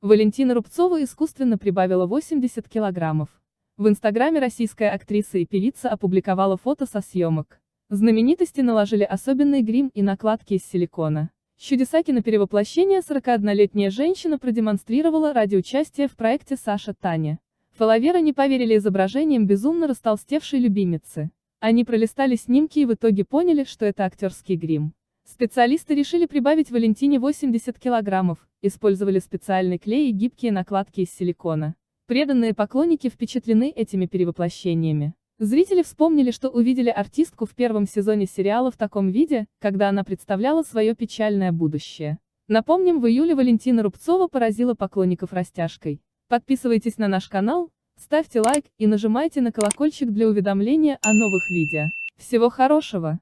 Валентина Рубцова искусственно прибавила 80 килограммов. В инстаграме российская актриса и певица опубликовала фото со съемок. Знаменитости наложили особенный грим и накладки из силикона. Чудеса киноперевоплощения 41-летняя женщина продемонстрировала ради участия в проекте «Саша Таня». Фоловеры не поверили изображениям безумно растолстевшей любимицы. Они пролистали снимки и в итоге поняли, что это актерский грим. Специалисты решили прибавить Валентине 80 килограммов, использовали специальный клей и гибкие накладки из силикона. Преданные поклонники впечатлены этими перевоплощениями. Зрители вспомнили, что увидели артистку в первом сезоне сериала в таком виде, когда она представляла свое печальное будущее. Напомним, в июле Валентина Рубцова поразила поклонников растяжкой. Подписывайтесь на наш канал, ставьте лайк и нажимайте на колокольчик для уведомления о новых видео. Всего хорошего!